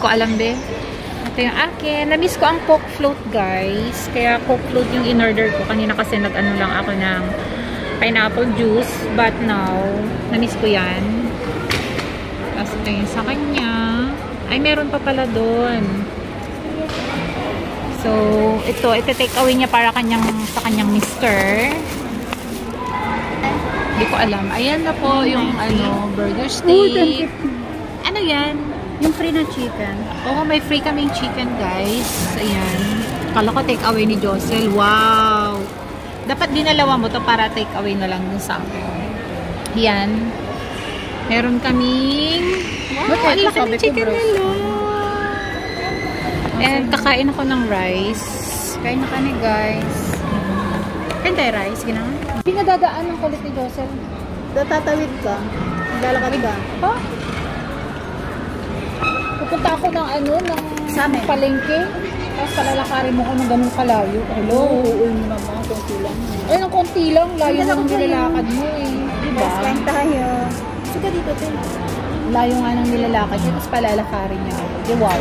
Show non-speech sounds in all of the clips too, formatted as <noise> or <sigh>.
Ko alam din. Ito yung akin. Na-miss ko ang Coke float, guys. Kaya Coke float yung in-order ko. Kanina kasi nag-ano lang ako ng pineapple juice. But now, na-miss ko yan. Tapos ito yung sa kanya. Ay, meron pa pala doon. So, ito, ito take away niya para kanyang, sa kanyang mister. Hindi ko alam. Ayan na po yung ano, burger steak. Ano yan? Yung free na chicken. Oo, may free kaming chicken, guys. Ayan. Kala ko take away ni Josel. Wow! Dapat dinalawa mo to para take away na lang dun sa akin. Yan. Meron kaming... Wow, ang laki ng chicken nila. And kakain ako ng rice. Kain na kami, guys. Kain tayo rice, ginawa? Pinadadaan ng kulit ni Josel. Tatawid ka. Lalakad ka. Ha? Pupunta ako ng ano, ng Sa amin? palengke. Tapos palalakarin mo ko ng ganun kalayo. Hello? Oo, yun naman. Kunti lang. Ay, ng konti lang. Layo lang ng nilalakad mo eh. Diba? Kain tayo. Suka dito, te. Layo nga ng nilalakad niya. Tapos palalakarin niya. ako. Di wow.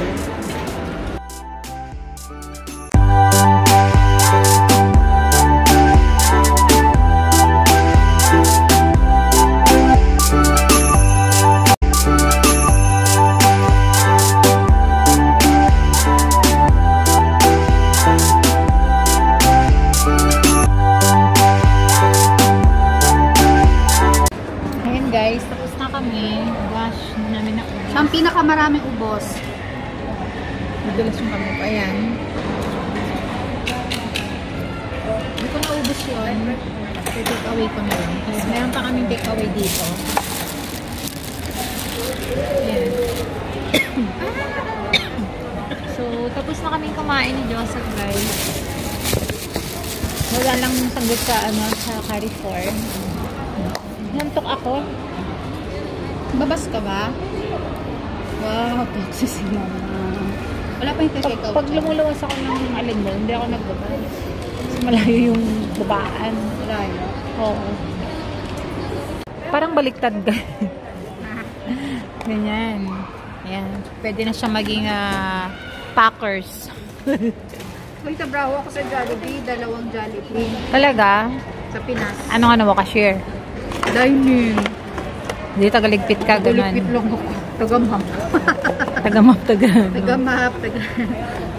Guys, tapos na kami. Gosh, namin na Siya ang pinakamaraming ubos. Madalas yung kami pa. Ayan. Hindi ko naubos yun. So, take away ko na yun. Tapos meron pa kaming take away dito. Ayan. <coughs> so, tapos na kaming kumain ni Joseph, guys. Wala lang sagot sa, ano, sa Carrefour. Nantok ako. Babas ka ba? Wow, toxic si mama. Wala pa yung Pag, take out. pag lumuluwas ako ng alin mo, hindi ako nagbabay. Kasi malayo yung babaan. Malayo. Oo. Parang baliktad ka. <laughs> Ganyan. Ayan. Pwede na siya maging ah, packers. <laughs> May tabraho ako sa Jollibee. Dalawang Jollibee. Talaga? Sa Pinas. Ano mo, cashier? Dining. Hindi tagaligpit ka, ganun. lang ako. Tagamap. <laughs> Tagamap, taga. Tagamap. Taga...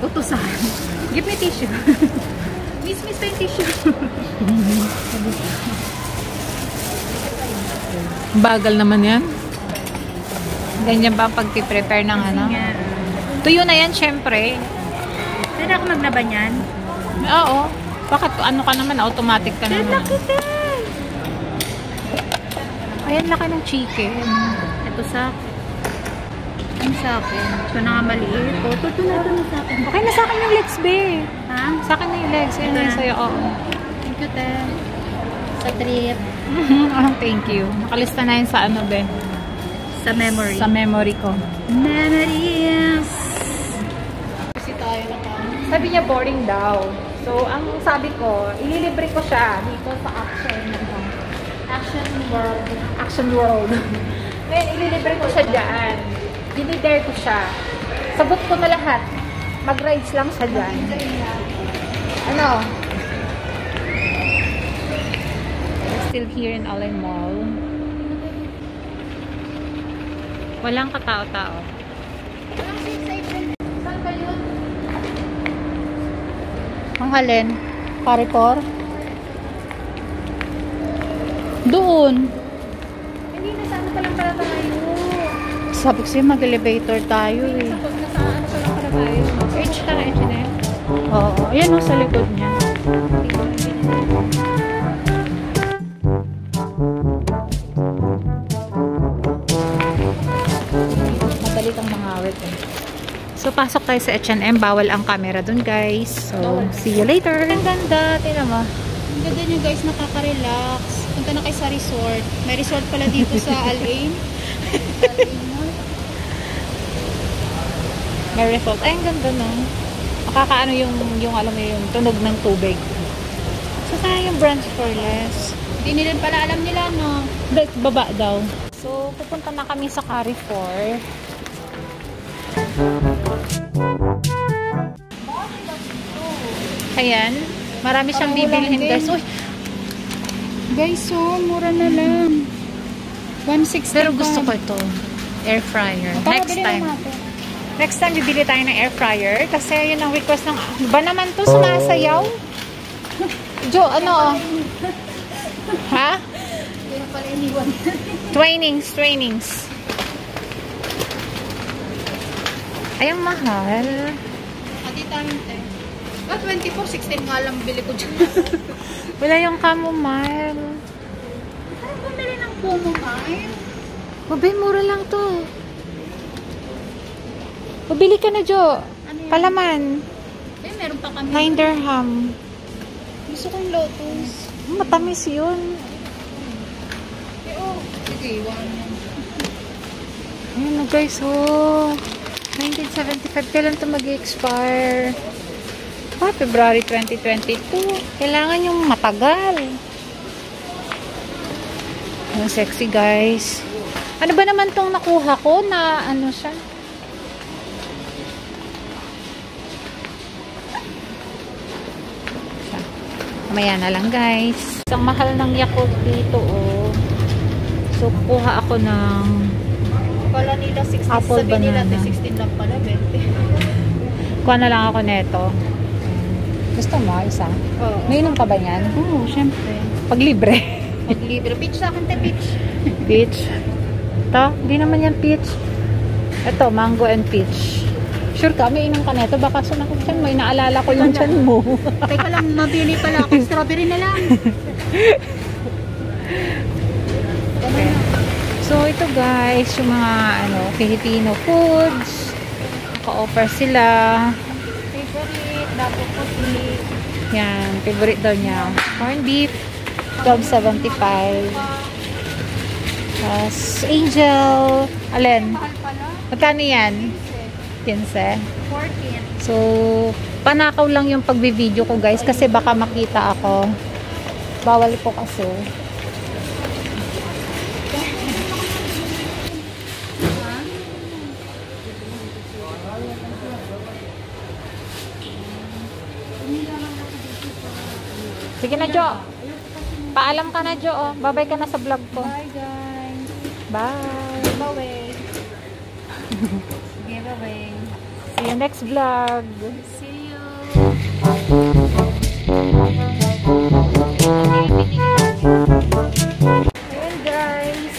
Utusan. Give me tissue. <laughs> miss, miss yung <laughs> tissue. Bagal naman yan. Ganyan ba ang pag-prepare ng ano? Tuyo na yan, syempre. Pwede ako maglaban yan? Oo. Bakit ano ka naman, automatic ka naman. din. Ayan, laki ng chicken. Ito sa Ano sa akin? Ito na nga maliit. O, ito, ito na, ito na sa akin. Okay na sa akin yung legs, be. Ha? Sa akin na yung legs. Ayun Ito na sa'yo. Oo. Thank you, te. Sa trip. Ah, <laughs> Thank you. Nakalista na yun sa ano, be. Sa memory. Sa memory ko. memories. Kasi tayo na Sabi niya boring daw. So, ang sabi ko, ililibre ko siya dito sa action. ano, Action World. Action World. <laughs> Ngayon, ililibre ko siya dyan. Dinidare ko siya. Sagot ko na lahat. Mag-rides lang siya dyan. Ano? We're still here in Allen Mall. Walang katao-tao. Saan ba yun? Doon. Hindi, nasa ano pa lang pala tayo. Sabi ko sa'yo, mag-elevator tayo eh. Sa, nasa ano pa lang pala tayo. H ka na, H na yun. Oo. Ayan o, sa likod niya. Madali kang mangawit eh. So, pasok tayo sa H&M. Bawal ang camera dun, guys. So, see you later. Ang ganda. Tingnan mo. Ang ganda niyo guys, nakaka-relax. Punta na kayo sa resort. May resort pala dito sa <laughs> Al-Ain. May result. Ay, ang ganda no. Makakaano yung, yung alam mo yung tunog ng tubig. So, kaya yung branch for less. Hindi nila pala alam nila, no? Dahil baba daw. So, pupunta na kami sa Carrefour. Ayan. Marami siyang bibilhin guys. Uy, Guys, oh, mura na lang. 160 pero gusto ko ito. Air fryer. Tara, Next time. Next time, bibili tayo ng air fryer. Kasi yun ang request ng... Ba naman to sumasayaw? Jo, ano? ha? Trainings, trainings. Ay, ang mahal. Adi tayo te. Ah, 24, 16 nga lang bili ko dyan. <laughs> Wala yung chamomile. Ay, bumili ng Pumo Mile. Mabay, mura lang to. Mabili ka na, Jo. Ano yan? Palaman. Eh, meron pa kami. 9 dirham. Gusto kong Lotus. Matamis yun. Eh, oh. Sige, iwan mo. Ayan na guys, oh. 1975. Kailan to mag-expire? Ah, February 2022. Kailangan yung matagal. Ang sexy guys. Ano ba naman tong nakuha ko na ano siya? Mamaya na lang guys. Ang mahal ng Yakult dito oh. So, kuha ako ng Kala nila 16. Apple sabi nila banana. 16 lang pala, 20. Kuha na lang ako neto. Gusto mo, isa? Oo. Nainom ka ba yan? Oo, syempre. Pag libre. Pag libre. Peach sa akin, te, peach. <laughs> peach. Ito, hindi naman yan peach. Ito, mango and peach. Sure ka, may inom ka neto. Baka sunakot dyan. May naalala ko yung chan mo. Teka lang, mabili pala ako. <laughs> Strawberry na lang. okay. So, ito guys, yung mga ano, Filipino foods. Naka-offer sila. Favorite. Yan, favorite daw niya. Corned beef, 12.75. Tapos, angel. Alin? Magkano yan? 15. 14. So, panakaw lang yung pagbi-video ko guys kasi baka makita ako. Bawal po kasi. Sige na, Jo. Paalam ka na, Jo. Oh. Babay ka na sa vlog ko. Bye, guys. Bye. Giveaway. Giveaway. See you next vlog. See you. Ayan guys.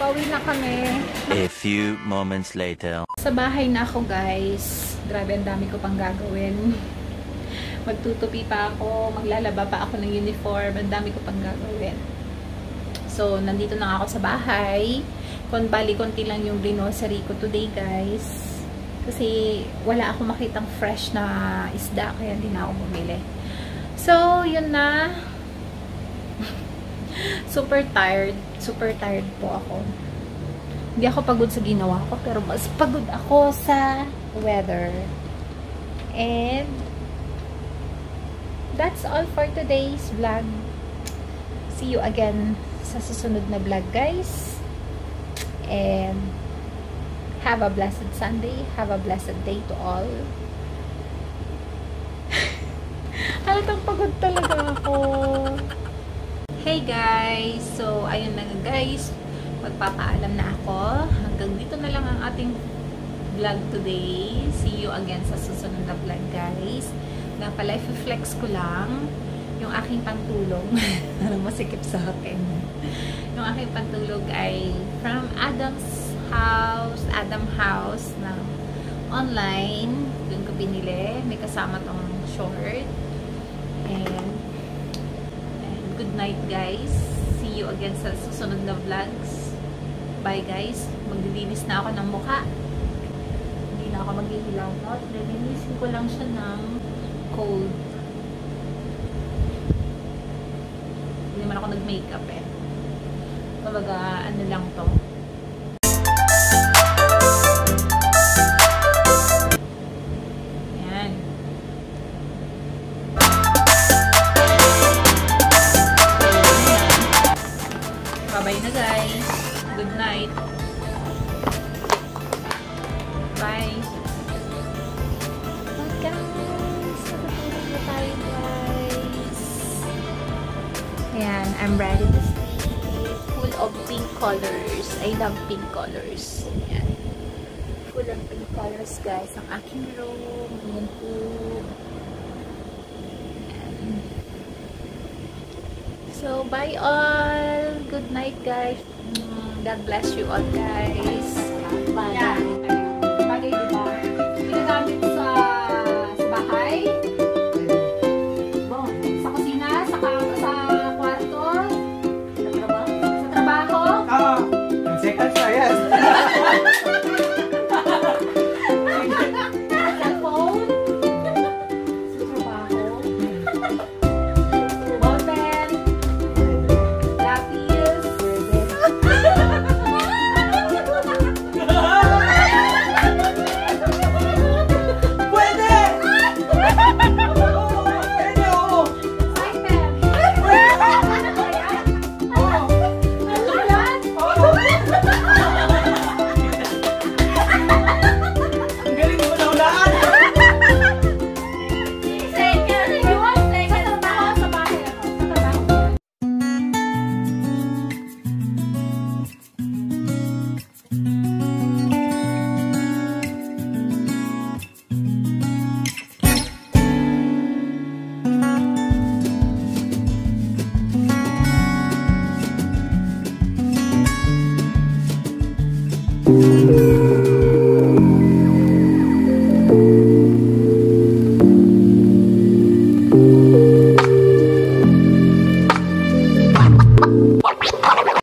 Pauwi na kami. A few moments later. Sa bahay na ako guys. Grabe, ang dami ko pang gagawin. Magtutupi pa ako, maglalaba pa ako ng uniform, ang dami ko pang gagawin. So, nandito na ako sa bahay. Kung bali, konti lang yung grocery ko today guys. Kasi wala ako makitang fresh na isda, kaya hindi na ako bumili. So, yun na. <laughs> super tired. Super tired po ako. Hindi ako pagod sa ginawa ko, pero mas pagod ako sa weather. And, that's all for today's vlog. See you again sa susunod na vlog, guys. And, have a blessed Sunday. Have a blessed day to all. <laughs> Halatang pagod talaga ako. Hey guys! So, ayun na guys. Magpapaalam na ako. Hanggang dito na lang ang ating vlog today. See you again sa susunod na vlog guys. Nga pala, flex ko lang yung aking pantulog. <laughs> Parang masikip sa akin. yung aking pantulog ay from Adam's House. Adam House na online. Doon ko binili. May kasama tong short. And And good night guys. See you again sa susunod na vlogs. Bye guys. Maglilinis na ako ng mukha. Hindi na ako maghihilaw. No? Lilinisin ko lang siya ng cold. Hindi naman ako nag-makeup eh. Kumbaga, ano lang to. Bye-bye na guys. Good night. I'm ready to sleep. Full of pink colors. I love pink colors. Yan. Full of pink colors, guys. Ang aking room. Yan po. So, bye all. Good night, guys. Mm, God bless you all, guys. Bye.